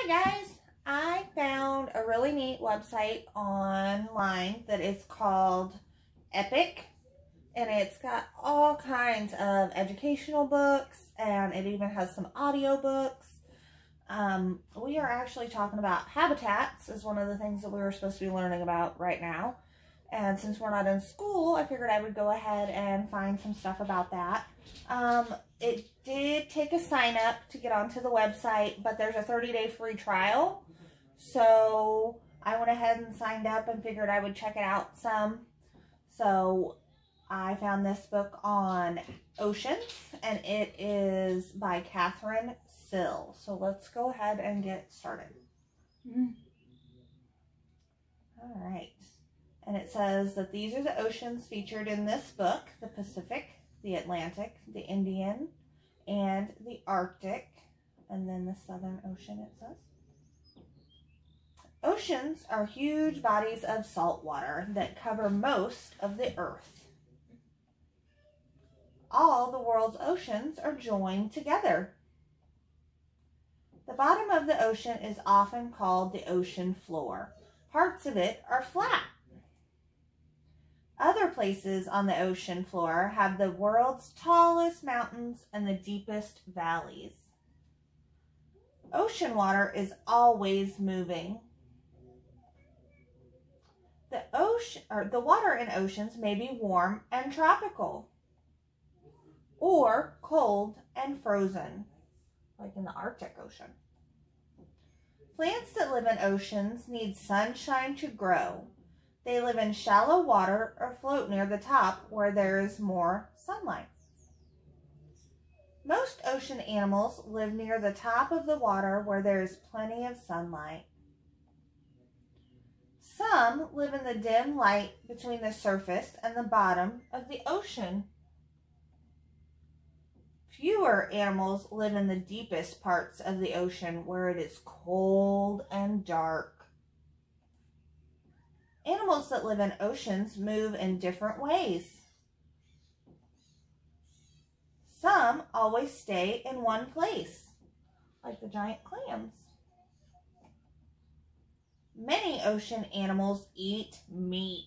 Hi guys, I found a really neat website online that is called Epic and it's got all kinds of educational books and it even has some audio books. Um, we are actually talking about habitats is one of the things that we were supposed to be learning about right now. And since we're not in school, I figured I would go ahead and find some stuff about that. Um, it did take a sign up to get onto the website, but there's a 30 day free trial. So I went ahead and signed up and figured I would check it out some. So I found this book on oceans and it is by Cathryn Sill. So let's go ahead and get started. Mm. All right. And it says that these are the oceans featured in this book, the Pacific, the Atlantic, the Indian, and the Arctic, and then the Southern Ocean, it says. Oceans are huge bodies of salt water that cover most of the earth. All the world's oceans are joined together. The bottom of the ocean is often called the ocean floor. Parts of it are flat other places on the ocean floor have the world's tallest mountains and the deepest valleys. Ocean water is always moving. The ocean or the water in oceans may be warm and tropical or cold and frozen, like in the Arctic Ocean. Plants that live in oceans need sunshine to grow they live in shallow water or float near the top where there is more sunlight. Most ocean animals live near the top of the water where there is plenty of sunlight. Some live in the dim light between the surface and the bottom of the ocean. Fewer animals live in the deepest parts of the ocean where it is cold and dark. Animals that live in oceans move in different ways. Some always stay in one place, like the giant clams. Many ocean animals eat meat.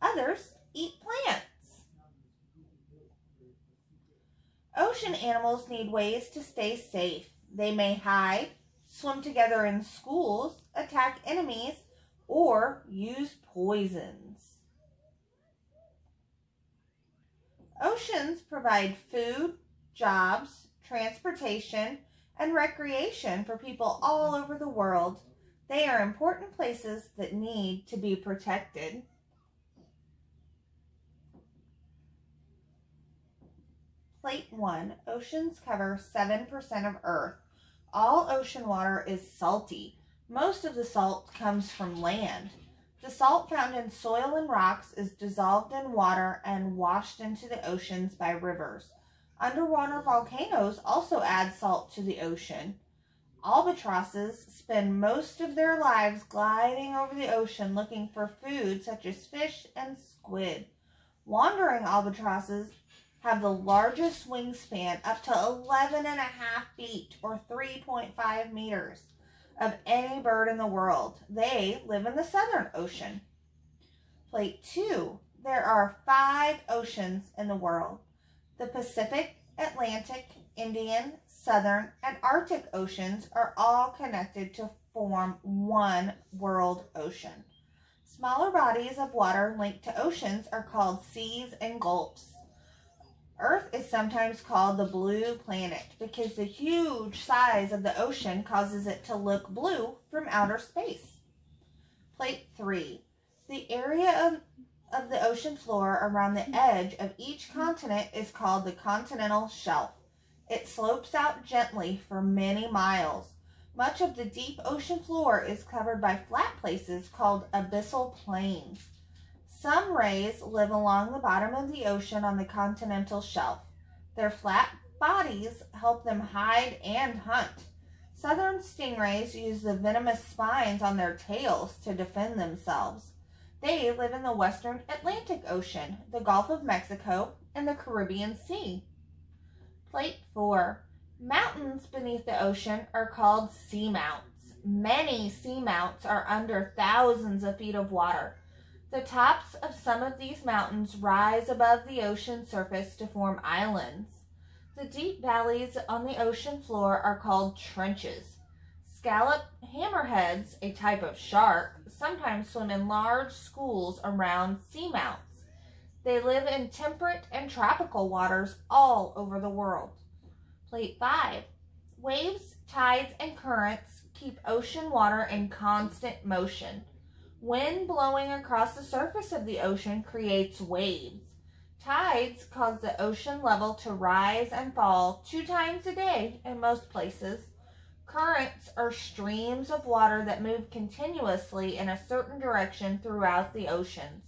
Others eat plants. Ocean animals need ways to stay safe. They may hide swim together in schools, attack enemies, or use poisons. Oceans provide food, jobs, transportation, and recreation for people all over the world. They are important places that need to be protected. Plate 1. Oceans cover 7% of Earth all ocean water is salty. Most of the salt comes from land. The salt found in soil and rocks is dissolved in water and washed into the oceans by rivers. Underwater volcanoes also add salt to the ocean. Albatrosses spend most of their lives gliding over the ocean looking for food such as fish and squid. Wandering albatrosses have the largest wingspan up to 11 and a half feet or 3.5 meters of any bird in the world. They live in the Southern Ocean. Plate 2. There are five oceans in the world. The Pacific, Atlantic, Indian, Southern, and Arctic Oceans are all connected to form one world ocean. Smaller bodies of water linked to oceans are called seas and gulfs. Earth is sometimes called the blue planet because the huge size of the ocean causes it to look blue from outer space. Plate 3. The area of, of the ocean floor around the edge of each continent is called the continental shelf. It slopes out gently for many miles. Much of the deep ocean floor is covered by flat places called abyssal plains. Some rays live along the bottom of the ocean on the continental shelf. Their flat bodies help them hide and hunt. Southern stingrays use the venomous spines on their tails to defend themselves. They live in the western Atlantic Ocean, the Gulf of Mexico, and the Caribbean Sea. Plate 4. Mountains beneath the ocean are called seamounts. Many seamounts are under thousands of feet of water. The tops of some of these mountains rise above the ocean surface to form islands. The deep valleys on the ocean floor are called trenches. Scallop hammerheads, a type of shark, sometimes swim in large schools around seamounts. They live in temperate and tropical waters all over the world. Plate 5. Waves, tides, and currents keep ocean water in constant motion. Wind blowing across the surface of the ocean creates waves. Tides cause the ocean level to rise and fall two times a day in most places. Currents are streams of water that move continuously in a certain direction throughout the oceans.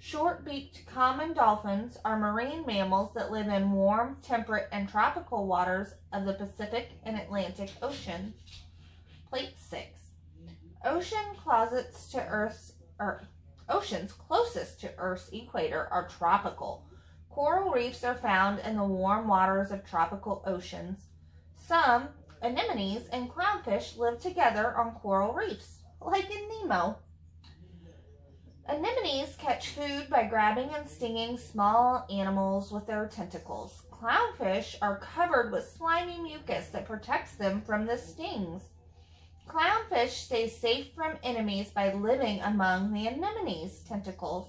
Short-beaked common dolphins are marine mammals that live in warm, temperate, and tropical waters of the Pacific and Atlantic Oceans. Plate 6. Ocean closets to Earth's or oceans closest to Earth's equator are tropical. Coral reefs are found in the warm waters of tropical oceans. Some anemones and clownfish live together on coral reefs, like in Nemo. Anemones catch food by grabbing and stinging small animals with their tentacles. Clownfish are covered with slimy mucus that protects them from the stings. Clownfish stay safe from enemies by living among the anemone's tentacles.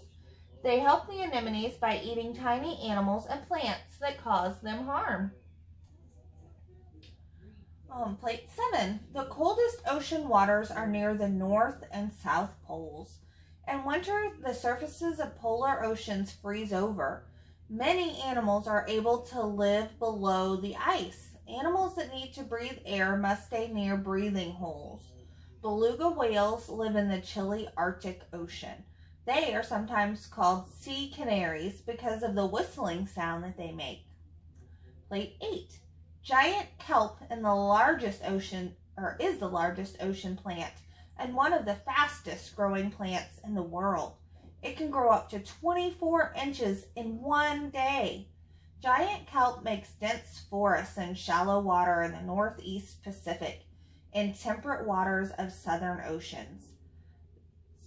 They help the anemones by eating tiny animals and plants that cause them harm. Um, plate 7. The coldest ocean waters are near the north and south poles. In winter, the surfaces of polar oceans freeze over. Many animals are able to live below the ice. Animals that need to breathe air must stay near breathing holes. Beluga whales live in the chilly Arctic Ocean. They are sometimes called sea canaries because of the whistling sound that they make. Plate 8. Giant kelp in the largest ocean or is the largest ocean plant and one of the fastest growing plants in the world. It can grow up to 24 inches in one day. Giant kelp makes dense forests in shallow water in the northeast Pacific and temperate waters of southern oceans.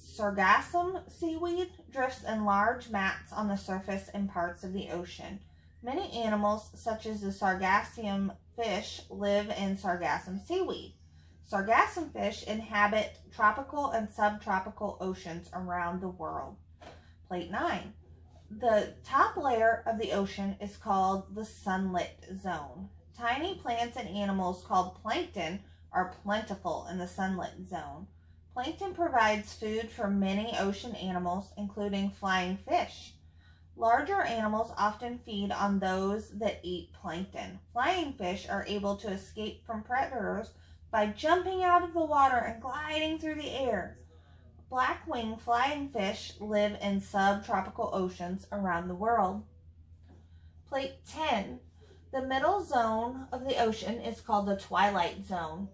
Sargassum seaweed drifts in large mats on the surface in parts of the ocean. Many animals, such as the sargassum fish, live in sargassum seaweed. Sargassum fish inhabit tropical and subtropical oceans around the world. Plate 9. The top layer of the ocean is called the sunlit zone. Tiny plants and animals called plankton are plentiful in the sunlit zone. Plankton provides food for many ocean animals, including flying fish. Larger animals often feed on those that eat plankton. Flying fish are able to escape from predators by jumping out of the water and gliding through the air. Black-winged flying fish live in subtropical oceans around the world. Plate 10. The middle zone of the ocean is called the twilight zone.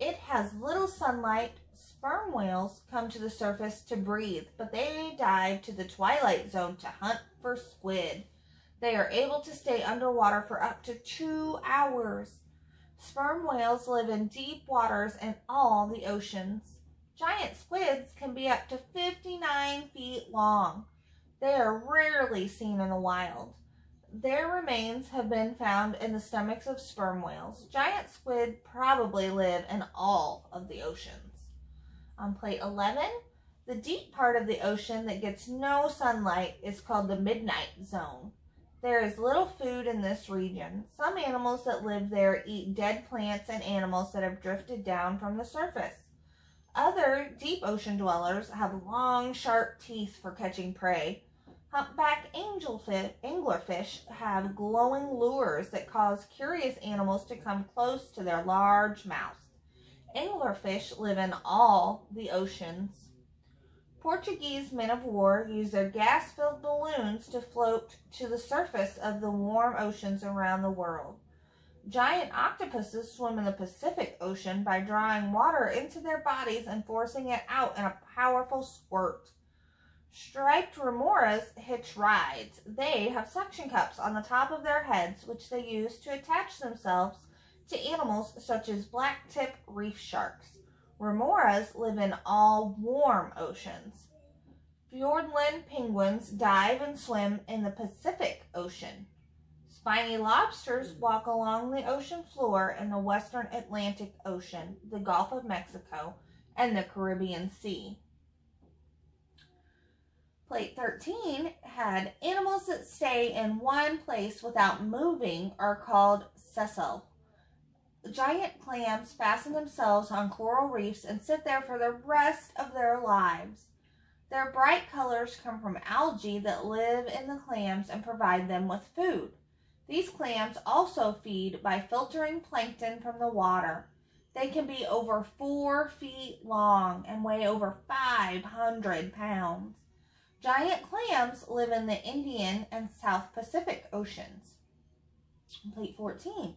It has little sunlight. Sperm whales come to the surface to breathe, but they dive to the twilight zone to hunt for squid. They are able to stay underwater for up to two hours. Sperm whales live in deep waters in all the oceans. Giant squids can be up to 59 feet long. They are rarely seen in the wild. Their remains have been found in the stomachs of sperm whales. Giant squid probably live in all of the oceans. On plate 11, the deep part of the ocean that gets no sunlight is called the midnight zone. There is little food in this region. Some animals that live there eat dead plants and animals that have drifted down from the surface. Other deep ocean dwellers have long, sharp teeth for catching prey. Humpback angelfish, anglerfish have glowing lures that cause curious animals to come close to their large mouths. Anglerfish live in all the oceans. Portuguese men of war use their gas-filled balloons to float to the surface of the warm oceans around the world. Giant octopuses swim in the Pacific Ocean by drawing water into their bodies and forcing it out in a powerful squirt. Striped remoras hitch rides. They have suction cups on the top of their heads, which they use to attach themselves to animals such as black-tip reef sharks. Remoras live in all warm oceans. Fiordland penguins dive and swim in the Pacific Ocean. Spiny lobsters mm. walk along the ocean floor in the western Atlantic Ocean, the Gulf of Mexico, and the Caribbean Sea. Plate 13 had animals that stay in one place without moving are called sessile. Giant clams fasten themselves on coral reefs and sit there for the rest of their lives. Their bright colors come from algae that live in the clams and provide them with food. These clams also feed by filtering plankton from the water. They can be over four feet long and weigh over 500 pounds. Giant clams live in the Indian and South Pacific Oceans. Plate 14.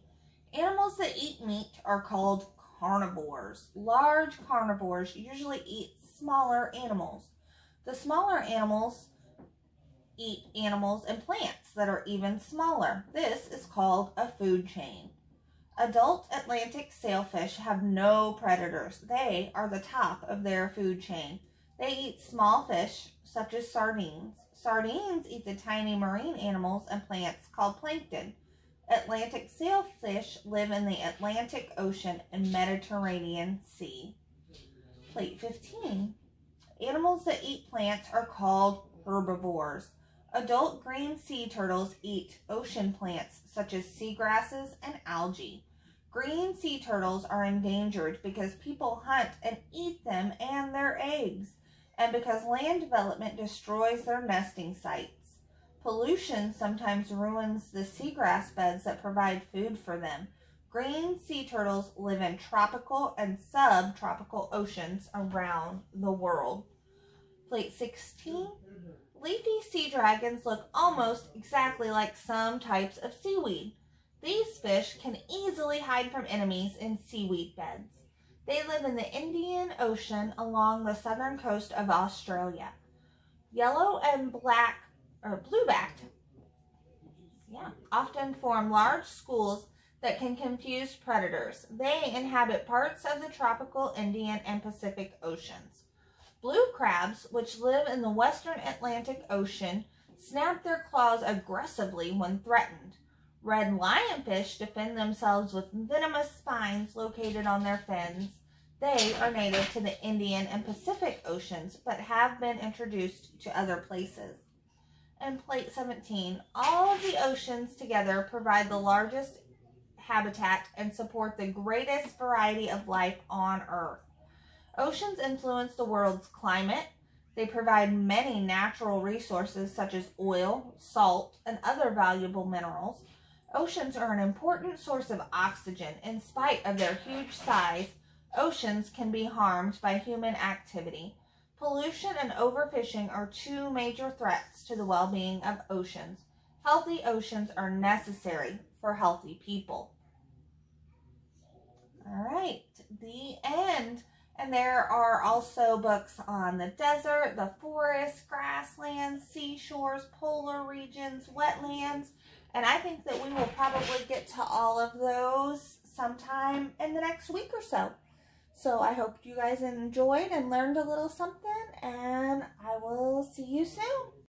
Animals that eat meat are called carnivores. Large carnivores usually eat smaller animals. The smaller animals eat animals and plants that are even smaller. This is called a food chain. Adult Atlantic sailfish have no predators. They are the top of their food chain. They eat small fish, such as sardines. Sardines eat the tiny marine animals and plants called plankton. Atlantic sailfish live in the Atlantic Ocean and Mediterranean Sea. Plate 15. Animals that eat plants are called herbivores. Adult green sea turtles eat ocean plants such as seagrasses and algae. Green sea turtles are endangered because people hunt and eat them and their eggs, and because land development destroys their nesting sites. Pollution sometimes ruins the seagrass beds that provide food for them. Green sea turtles live in tropical and subtropical oceans around the world. Plate 16. Leafy sea dragons look almost exactly like some types of seaweed. These fish can easily hide from enemies in seaweed beds. They live in the Indian Ocean along the southern coast of Australia. Yellow and black or blue-backed, yeah, often form large schools that can confuse predators. They inhabit parts of the tropical Indian and Pacific Oceans. Blue crabs, which live in the western Atlantic Ocean, snap their claws aggressively when threatened. Red lionfish defend themselves with venomous spines located on their fins. They are native to the Indian and Pacific Oceans, but have been introduced to other places and plate 17. All of the oceans together provide the largest habitat and support the greatest variety of life on Earth. Oceans influence the world's climate. They provide many natural resources such as oil, salt, and other valuable minerals. Oceans are an important source of oxygen. In spite of their huge size, oceans can be harmed by human activity. Pollution and overfishing are two major threats to the well-being of oceans. Healthy oceans are necessary for healthy people. All right, the end. And there are also books on the desert, the forest, grasslands, seashores, polar regions, wetlands. And I think that we will probably get to all of those sometime in the next week or so. So I hope you guys enjoyed and learned a little something, and I will see you soon.